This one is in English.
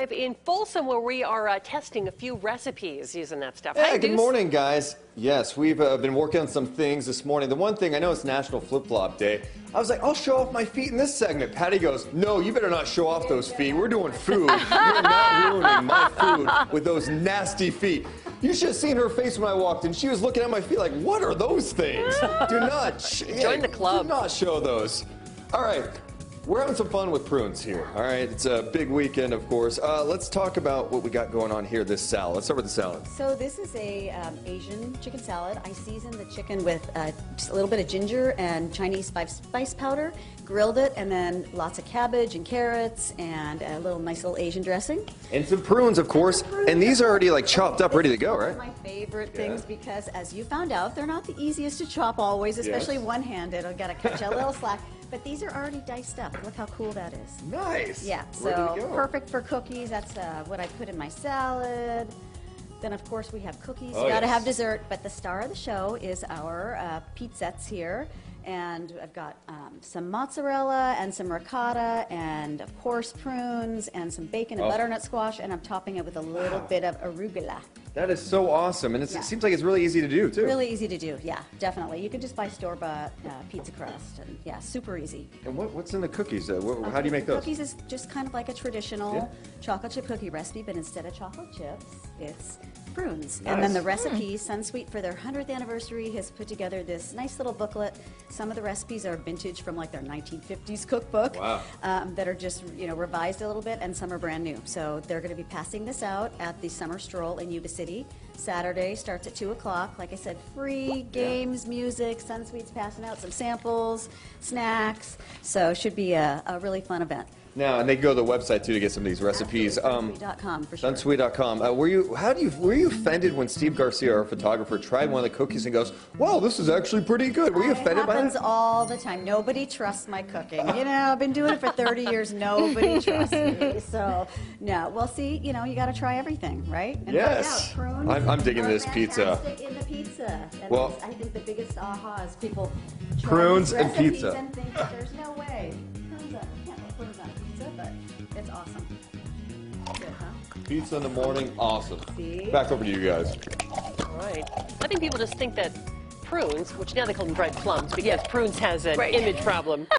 In Folsom, where we are uh, testing a few recipes using that stuff. Yeah, Hi, good Deuce. morning, guys. Yes, we've uh, been working on some things this morning. The one thing, I know it's National Flip Flop Day. I was like, I'll show off my feet in this segment. Patty goes, No, you better not show off those feet. We're doing food. You're not ruining my food with those nasty feet. You should have seen her face when I walked in. She was looking at my feet like, What are those things? Do not Join the club. Do not show those. All right. We're having some fun with prunes here. All right, it's a big weekend, of course. Uh, let's talk about what we got going on here. This salad. Let's start with the salad. So this is a um, Asian chicken salad. I seasoned the chicken with uh, just a little bit of ginger and Chinese spice, spice powder, grilled it, and then lots of cabbage and carrots and a little nice little Asian dressing. And some prunes, of course. And these are already like chopped up, ready to go, right? my favorite things because, as you found out, they're not the easiest to chop always, especially Yes. one-handed. I've got to cut you a little slack. But these are already diced up. Look how cool that is. Nice. Yeah, so perfect for cookies. That's uh, what I put in my salad. Then, of course, we have cookies. Oh, you got to yes. have dessert, but the star of the show is our uh, pizzettes here. And I've got um, some mozzarella and some ricotta, and of course prunes, and some bacon and Oh. butternut squash, and I'm topping it with a little bit of arugula. That is so awesome, and Yeah. it seems like it's really easy to do too. Really easy to do, yeah, definitely. You can just buy store-bought uh, pizza crust, and yeah, super easy. And what, what's in the cookies? Uh, wh- how do you make those? Cookies is just kind of like a traditional Yeah. chocolate chip cookie recipe, but instead of chocolate chips, it's prunes. Nice. And then the recipe, Sunsweet, for their 100th anniversary, has put together this nice little booklet. Some of the recipes are vintage from like their 1950s cookbook Wow. um, that are just you know revised a little bit, and some are brand new. So they're going to be passing this out at the Summer Stroll in Yuba City. Saturday starts at 2 o'clock. Like I said, free games, music, Sunsweet's passing out some samples, snacks. So it should be a, a really fun event. Now, and they go to the website too to get some of these recipes. Um, Sunsweet.com for sure. Sunsweet.com. Uh, were you? How do you? Were you offended when Steve Garcia, our photographer, tried one of the cookies and goes, "Wow, this is actually pretty good"? Were you offended by happens that? all the time. Nobody trusts my cooking. You know, I've been doing it for 30 years. Nobody trusts me. So, no. Well, see, you know, you got to try everything, right? And Yes. out. I'm- I'm digging this pizza. fantastic In the pizza. And Well- I think the biggest aha is people try Prunes these and recipes pizza. And think that there's no way. Pizza in the morning, awesome. See? Back over to you guys. All right. I think people just think that prunes, which now they call them dried plums because prunes has an Right. image problem.